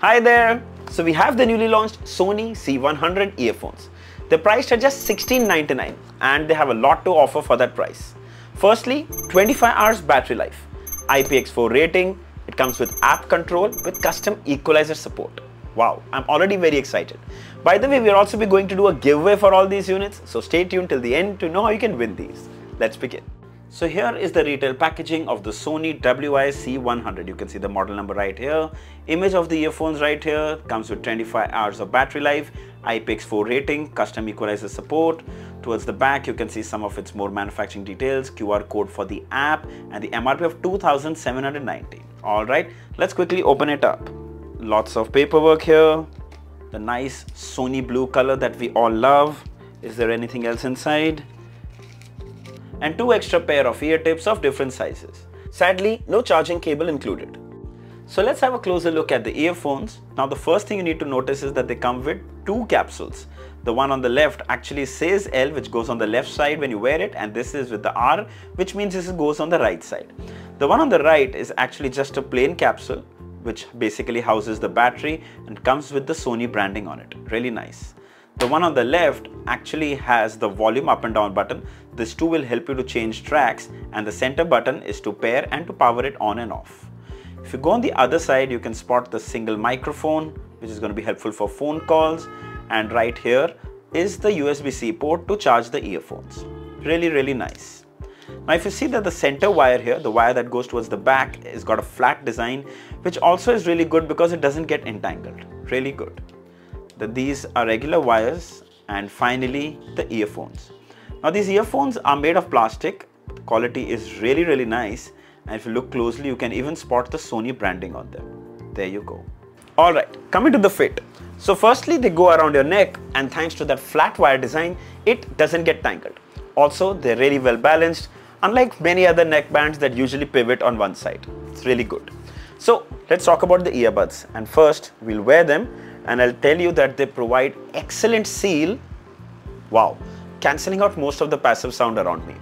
Hi there! So we have the newly launched Sony C100 earphones. They're priced at just $16.99 and they have a lot to offer for that price. Firstly, 25 hours battery life, IPX4 rating, it comes with app control with custom equalizer support. Wow, I'm already very excited. By the way, we'll also be going to do a giveaway for all these units, so stay tuned till the end to know how you can win these. Let's begin. So here is the retail packaging of the Sony WI-C100. You can see the model number right here. Image of the earphones right here. Comes with 25 hours of battery life, IPX4 rating, custom equalizer support. Towards the back, you can see some of its more manufacturing details, QR code for the app, and the MRP of 2790. Alright, let's quickly open it up. Lots of paperwork here. The nice Sony blue color that we all love. Is there anything else inside? And two extra pair of ear tips of different sizes. Sadly, no charging cable included. So let's have a closer look at the earphones. Now the first thing you need to notice is that they come with two capsules. The one on the left actually says L which goes on the left side when you wear it and this is with the R which means this goes on the right side. The one on the right is actually just a plain capsule which basically houses the battery and comes with the Sony branding on it. Really nice. The one on the left actually has the volume up and down button. This too will help you to change tracks and the center button is to pair and to power it on and off. If you go on the other side, you can spot the single microphone, which is going to be helpful for phone calls. And right here is the USB-C port to charge the earphones. Really, really nice. Now if you see that the center wire here, the wire that goes towards the back is got a flat design, which also is really good because it doesn't get entangled. Really good that these are regular wires and finally the earphones. Now these earphones are made of plastic. Quality is really really nice and if you look closely you can even spot the Sony branding on them. There you go. Alright, coming to the fit. So firstly they go around your neck and thanks to that flat wire design it doesn't get tangled. Also they're really well balanced unlike many other neck bands that usually pivot on one side. It's really good. So let's talk about the earbuds and first we'll wear them and I'll tell you that they provide excellent seal. Wow, cancelling out most of the passive sound around me.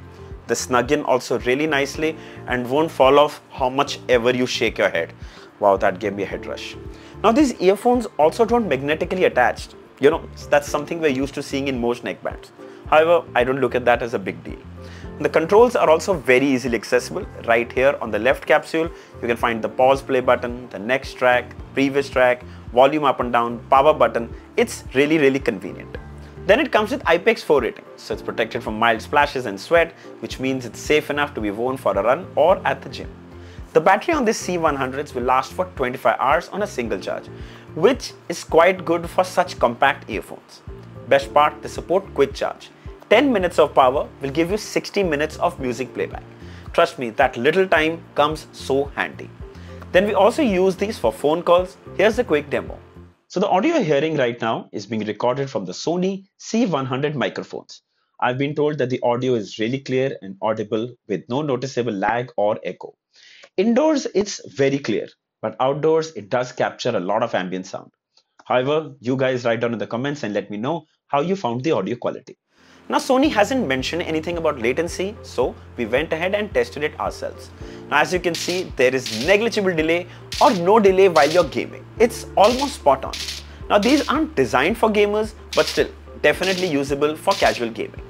They snug in also really nicely and won't fall off how much ever you shake your head. Wow, that gave me a head rush. Now these earphones also don't magnetically attach. You know, that's something we're used to seeing in most neckbands. However, I don't look at that as a big deal. The controls are also very easily accessible. Right here on the left capsule, you can find the pause play button, the next track, previous track, volume up and down, power button. It's really, really convenient. Then it comes with IPX4 rating, so it's protected from mild splashes and sweat, which means it's safe enough to be worn for a run or at the gym. The battery on this C100s will last for 25 hours on a single charge, which is quite good for such compact earphones. Best part, they support quick charge. 10 minutes of power will give you 60 minutes of music playback. Trust me, that little time comes so handy. Then we also use these for phone calls. Here's a quick demo. So the audio you're hearing right now is being recorded from the Sony C100 microphones. I've been told that the audio is really clear and audible with no noticeable lag or echo. Indoors, it's very clear, but outdoors, it does capture a lot of ambient sound. However, you guys write down in the comments and let me know how you found the audio quality. Now Sony hasn't mentioned anything about latency, so we went ahead and tested it ourselves. Now as you can see, there is negligible delay or no delay while you're gaming. It's almost spot on. Now these aren't designed for gamers, but still definitely usable for casual gaming.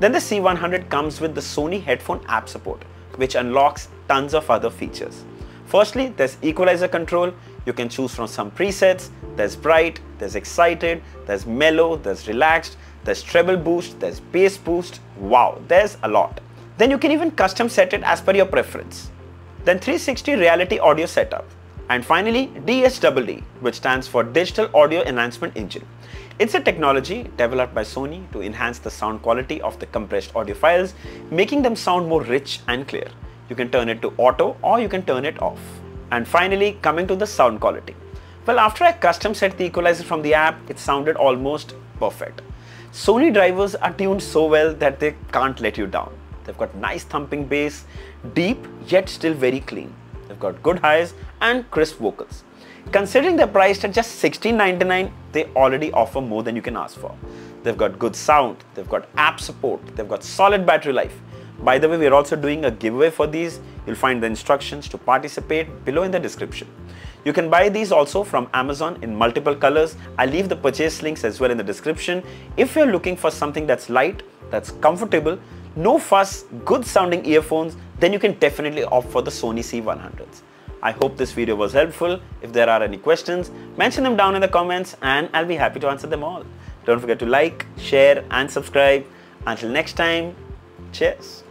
Then the C100 comes with the Sony headphone app support, which unlocks tons of other features. Firstly, there's equalizer control. You can choose from some presets. There's bright, there's excited, there's mellow, there's relaxed, there's treble boost, there's bass boost. Wow, there's a lot. Then you can even custom set it as per your preference. Then 360 reality audio setup. And finally, DSEE, which stands for Digital Audio Enhancement Engine. It's a technology developed by Sony to enhance the sound quality of the compressed audio files, making them sound more rich and clear. You can turn it to auto or you can turn it off. And finally, coming to the sound quality. Well, after I custom set the equalizer from the app, it sounded almost perfect. Sony drivers are tuned so well that they can't let you down. They've got nice thumping bass, deep yet still very clean. They've got good highs and crisp vocals. Considering they're priced at just $16.99, they already offer more than you can ask for. They've got good sound, they've got app support, they've got solid battery life, By the way, we're also doing a giveaway for these. You'll find the instructions to participate below in the description. You can buy these also from Amazon in multiple colors. I'll leave the purchase links as well in the description. If you're looking for something that's light, that's comfortable, no fuss, good sounding earphones, then you can definitely opt for the Sony C100s. I hope this video was helpful. If there are any questions, mention them down in the comments and I'll be happy to answer them all. Don't forget to like, share and subscribe. Until next time, cheers.